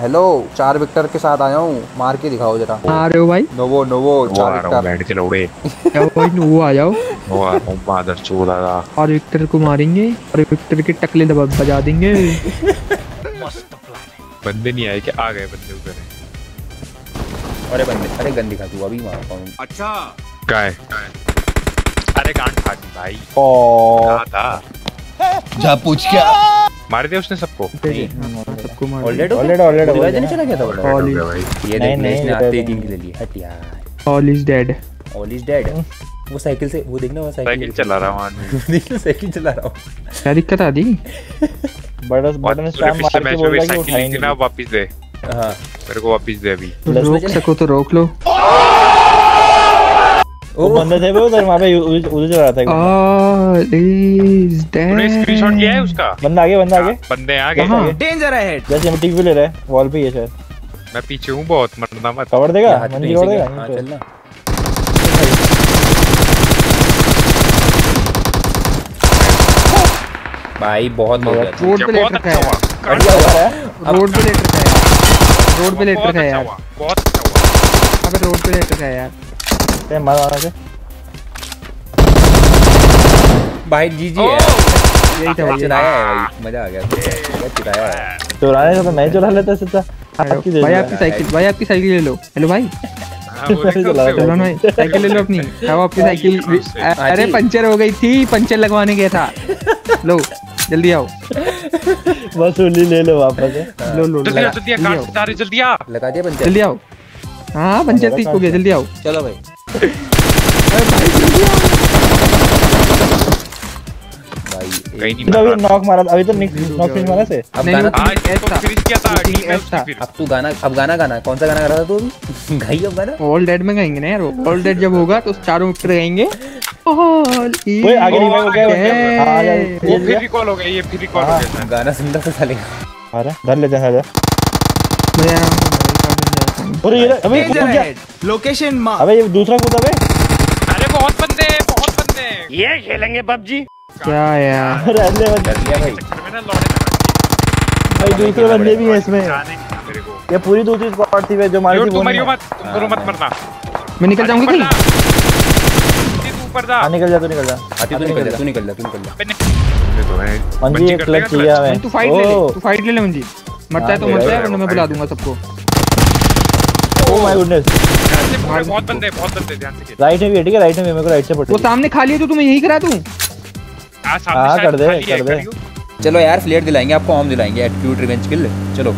Hello चार Victor के साथ आया हूँ। मार के दिखाओ जरा। आ रहे हो भाई? नोवो नोवो चार विक्टर बैठ के लौड़े। क्या भाई वो आ जाओ। वो आ रहा हूँ मादर चोद और विक्टर को मारेंगे और विक्टर के टकले दबा बजा देंगे। बंदे नहीं आए कि आ गए बंदे उधर। अरे बंदे अरे गन दिखा तू अभी मारता हूँ। गाय अरे गांड फाड़ दी भाई। ओ। था? जा पूछ क्या? मार दिया उसने सबको सबको मार ऑलरेडी Already, already, रिवाइज नहीं चला गया था बड़ा All is- गया भाई ये नहीं, इसने आते ही नहीं। तीन लिए हट यार all is dead all is dead वो साइकिल से वो देखना वो साइकिल चला रहा हूँ आदमी साइकिल चला रहा हूँ क्या दिक्कत आ दी बटन मार के बोल रहा है कि उठाएँगे ना वापस दे हाँ मेरे को वापस दे अभी रोक सको तो रोक लो वो बंदे थे वो उधर वहाँ पे उधर उधर चल रहा था। ऑल इज़ तूने स्क्रीनशॉट किया है उसका? बंदा आगे बंदा आगे। बंदे आ गए कहाँ? जैसे हम टीवी ले रहे हैं वॉल पे ही है शायद। मैं पीछे हूँ बहुत मरना मत। कवर देगा? मंजी कवर देगा? हाँ। चलना। भाई बहुत हो गया। रोड पे बहुत लेट रखा अच्छा है। रोड पे लेट रखा है यार। रोड पे लेट रखा है अच्छा यार। बहुत अच्छा हुआ। अबे रोड पे लेट रखा है यार। ते मार मार के भाई जी जी है। यही था भाई चिराया है भाई मज़ा आ गया। मज़ा चिराया है। चुराने से तो मैं चुरा लेता सच्चा भाई आपकी साइकिल भाई आपकी साइकिल ले लो। हेलो भाई। हाँ, से साइकिल ले लो अपनी। खाओ आपकी साइकिल। अरे पंचर हो गई थी पंचर लगवाने गया था। लो जल्दी आओ। बस उली ले लो वापस। लो लो जल्दी आ जल्दी आ आओ। जल्दी आ लगा दिया पंचर। जल्दी आओ। हाँ पंचर ठीक हो गया जल्दी आओ। चलो भाई। अरे भाई भाई अभी नॉक मारा अभी तो निक नॉक फिनिश मारा से। अब नहीं, गाना आज। तो फिनिश किया था टीम है। उसकी फिर अब तू गाना अब गाना गाना। कौन सा गाना गा रहा था तू अभी? गाई अब गाना? ऑल डेड में गाएँगे ना यार ऑल डेड जब होगा तो चारों विक्टर गाएँगे। ऑल ओए आगे रिवाइव हो गया. हाँ, वो फिर। रिकॉल हो गया ये फिर रिकॉल हो हाँ। गया। शायद। गाना सुन रहा था साले का आ रहा धर ले जा जा। मैं से अरे ये अबे ये कूद गया लोकेशन अबे ये दूसरा कूदा बे? अरे बहुत बंदे हैं, बहुत बंदे। हैं। ये खेलेंगे पबजी। क्या यार? अरे बंदे। कर लिया भाई। चक्कर में ना लौड़े ना भाई। दूसरे बंदे भी हैं इसमें। जाने नहीं दिया मेरे को। ये पूरी दूसरी स्क्वाड थी जो मारी थी वो मरियो मत तुम मत मरना। मैं निकल जाऊँगा कहीं? ऊपर जा। हाँ निकल जा तू निकल जा। आती तू निकल जा तू निकल जा तू निकल जा। अबे तो है। मंजी एक क्लच clutch। हमें तू फाइट ले ले तू फाइट ले ले मंजी। मरता है तो हाँ, मरता है वरना मैं बुला दूँगा सबको। माय गुडनेस बहुत बंदे बहुत बंदे ध्यान से राइट में भी है ठीक है? राइट में भी है, मेरे को राइट से पड़ वो सामने खाली है तो तुम्हें यही करा दूँ? हाँ, हाँ, कर दे, कर दे। चलो यार फ्लेयर दिलाएँगे आपको हम दिलाएँगे एटीट्यूड रिवेंज किल चलो।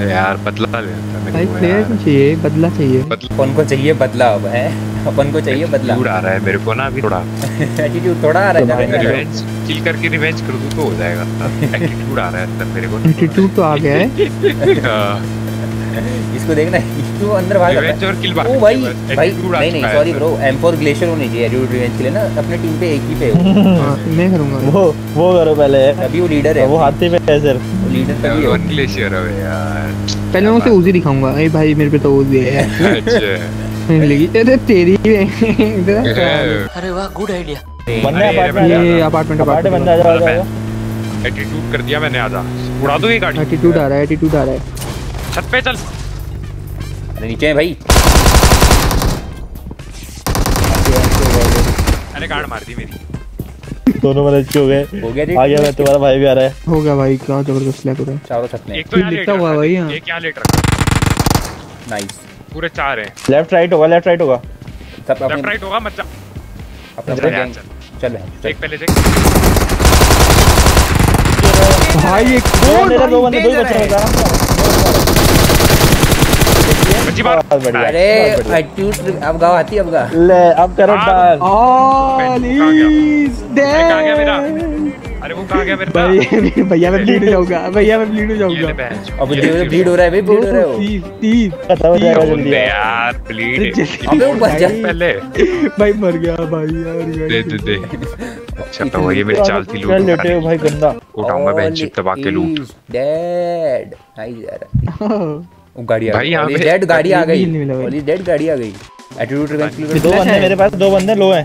यार बदला ले लेता भाई को प्लेयर यार। नहीं चाहिए बदला चाहिए। अपन को चाहिए बदला अब है? अपन को चाहिए बदला। दूर आ रहा है मेरे को ना अभी थोड़ा। एटीट्यूड थोड़ा आ रहा है रिवेंज किल करके रिवेंज कर दूँ तो हो जाएगा। एटीट्यूड आ रहा है अंदर मेरे को एटीट्यूड तो आ गया है। इसको देखना इसको अंदर भाग ओ भाई भाई नहीं नहीं सॉरी ब्रो M4 ग्लेशियर होनी चाहिए एटीट्यूड रिवेंज के लिए ना अपने टीम पे एक ही पे हो। हाँ, मैं करूँगा। वो वो करो पहले। अभी वो लीडर है। वो हाथी पे है सिर्फ़ वो लीडर तभी है। वन ग्लेशियर है यार। पहले मैं उसे उजी दिखाऊँगा। अरे भाई मेरे पे तो उजी है। अच्छा। मिल लगी अरे तेरी इधर बनने अरे, अपार्टमेंट ये अपार्टमेंट अपार्टमेंट बंदा आ जाओ आ जाओ एटीट्यूड कर दिया मैंने आधा उड़ा दो ये गाड़ी? एटीट्यूड आ रहा है एटीट्यूड आ रहा है। छत पे चल। अरे नीचे है भाई। अरे गाड़ मार दी मेरी। दोनों मदद अच्छे हो गए। हो गया जी। आ गया मैं तुम्हारा भाई भी आ रहा है। हो गया भाई क्या ज़बरदस्त लग रहा है। चारों छत में। एक तो यहाँ लेट हुआ है भाई यहाँ। एक यहाँ लेट रखा। नाइस पूरे चार हैं। लेफ़्ट राइट होगा लेफ़्ट राइट होगा। सब लेफ़्ट राइट होगा मत जा। अपना चल अपना चल। चल बहन चल। एक पहले देख। भाई एक दो बंदे दो बंदे दो ही। बता रहा हूँ। मार बढ़िया। अरे। एटीट्यूड अब गाँव आती अब गा। ले अब करो हाँ, डाल ऑल कहाँ गया? इज़ अरे कहाँ गया मेरा। अरे वो कहाँ गया मेरा। भाई भैया मैं ब्लीड हो जाऊँगा। भैया मैं ब्लीड हो ये जाऊँगा। अब ब्लीड हो रहा है भाई ब्लीड हो रहा है। वो तीस तीस खत्म हो जाएगा जल्दी। यार ब्लीड अबे बच जा। पहले। भाई मर गया भाई यार दे दे दे। अच्छा तो ये मेरी चाल थी क्या लेटे हो भाई गंदा। उठाऊँगा बेंच दबा के लूट। डेड नाइस यार वो गाड़ी आ भाई, गई। डेड गाड़ी आ गई। नहीं मिला भाई। ओली डेड गाड़ी आ गई। एटीट्यूड रिवेंज के लिए दो बंदे मेरे पास दो बंदे लो हैं।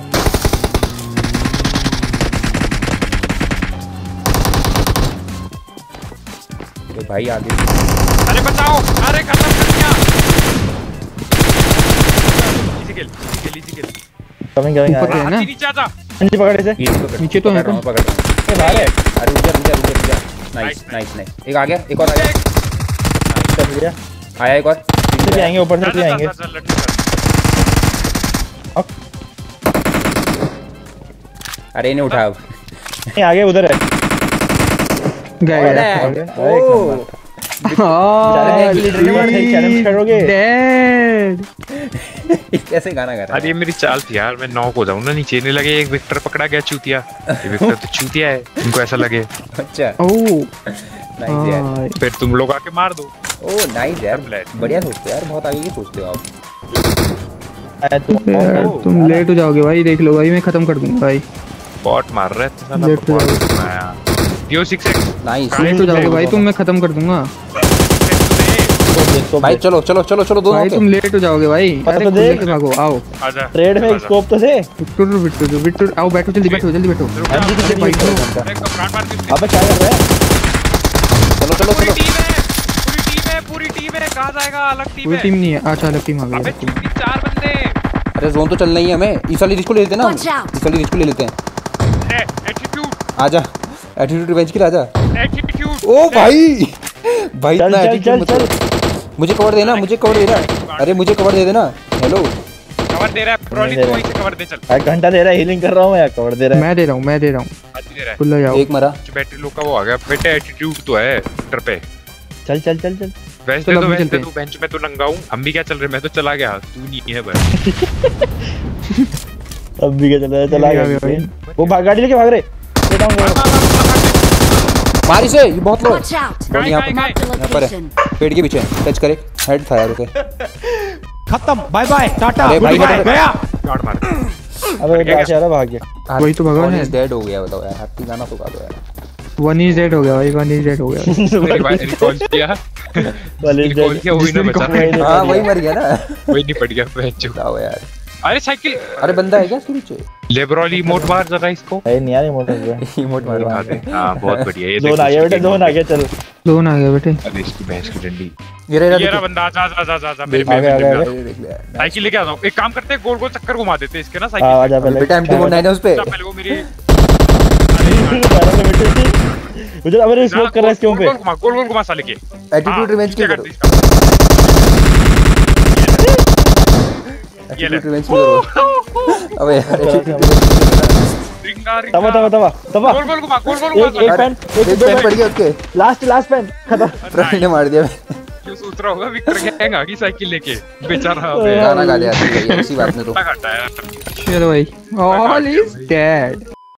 तो भाई आगे। अरे बचाओ अरे खत्म कर दिया। Easy kill easy kill easy kill coming coming ऊपर है ना? नीचे आजा नीचे पकड़ इसे। नीचे तो है पकड़ रहा पकड़ रहा बाहर है। अरे जा रुक जा नाइस नाइस नाइस एक आ गया एक और आ गया। चल दिया। आया एक और। भी आएँगे ऊपर से भी आएँगे अरे इन्हें उठा अब। नहीं आगे उधर है। ओ। challenge करोगे? डेड कैसे गाना गा रहा अरे ये मेरी चाल थी यार मैं नॉक हो जाऊँ ना नीचे। नहीं लगे एक विक्टर पकड़ा गया चूतिया। ये विक्टर तो चूतिया है इनको ऐसा लगे। अच्छा। ओह नाइस यार। हाँ, फिर तुम लोग आके मार दो। ओ नाइस यार। बढ़िया सोचते हो यार बहुत आगे की सोचते हो आप। तुम यार, तुम लेट हो जाओगे भाई देख लो भाई मैं खत्म कर दूँगा भाई। बॉट मार रहा है तो साला. बॉट माया दियो 6x नाइस लेट हो जाओगे भाई तुम मैं खत्म कर दूँगा। भाई चलो चलो चलो चलो दोनों भाई तुम लेट हो जाओगे भाई। अरे तो खुद भागो आओ। ट्रेड में स्कोप तो से। बिट्टू बिट्टू बिट्टू आओ बैठो जल्दी बैठो जल्दी बैठो। तो- मार अबे क्या कर रहा है? चलो चलो। पूरी टीम है पूरी टीम है पूरी टीम है कहाँ जाएगा? अलग टीम है। पूरी टीम नहीं है। अच्छा अलग टीम आ अबे गई चूती चार बंदे अरे जोन तो चलना ही है हमें। इस वाली रिस्क को ले लेते हैं ना इस वाली रिस्क को ले लेते हैं। एटीट्यूड आजा। एटीट्यूड रिवेंज के लिए आजा। एटीट्यूड ओ भाई। भाई इतना एटीट्यूड मत मुझे कवर देना मुझे कवर दे रहा अरे मुझे कवर दे देना। हेलो कवर दे रहा है ब्रॉली दे तू वहीं से कवर दे चल। एक घंटा दे रहा है हीलिंग कर रहा हूँ मैं कवर दे रहा है। मैं दे रहा हूँ मैं दे रहा है। खुला जाओ। एक मरा। बैटरी लो का वो आ गया। बेटे एटीट्यूड तो है ट्विटर पे। चल चल चल चल। वैसे तो चलते बेंच में तो नंगा हूँ। हम भी क्या चल रहे मैं तो चला गया। तू नहीं है बस। अब भी क्या चल रहा है? चला गया। भाई। वो भाग गाड़ी लेके भाग रहे। go. मार इसे ये बहुत लो यहाँ पे। Mark the यहाँ पर है। पेड़ के पीछे। टच करे। हेड था यार उसे खत्म बाय बाय टाटा गया। गार्ड मार। अबे रहा भाग गया वही तो भगवान है। डेड हो गया बताओ यार। हाथी गाना तो गा दो यार। वन इज़ डेड हो गया भाई वन इज़ डेड हो गया। मेरे भाई रिकॉल किया। वाले रिकॉल किया वही ना बचा। हाँ वही मर गया ना। वही नहीं पड़ गया बेंच बताओ यार। अरे साइकिल। अरे बंदा है क्या सुन पीछे? लेब्रॉली मोड मार जरा इसको है नहीं यार मोटर पे इमोट मार दिखा दे हाँ बहुत बढ़िया ये जोन आ गया बेटा जोन आ गया चल जोन आ गया बेटे अरे इसकी भैंस की डंडी ये रहा ये रहा बंदा जा जा जा जा जा मेरे आ आ आ मेरे। साइकिल लेके आ जाओ एक काम करते हैं गोल गोल चक्कर घुमा देते हैं इसके ना आ साइकिल आजा पहले बेटा एमटी मोड नाइन है उस पे पहले वो मेरी मुझे अब अरे स्मोक कर रहा है इसके पे गोल घुमा गोल गोल घुमा साले के एटीट्यूड रिवेंज क्या क्यों करते करो ये ले एटीट्यूड रिवेंज क्यों करो अबे यार तबा तबा तबा तबा। गोल गोल घुमा गोल गोल एक एक पैन एक दो पैन पड़ गया उसके। लास्ट लास्ट पैन खत्म। फ्रेंड ने मार दिया क्यों सोच रहा होगा विक्टर गैंग आ गई साइकिल लेके। बेचारा अबे। गाना गा लिया इसी बात ने तो चलो भाई। All is dead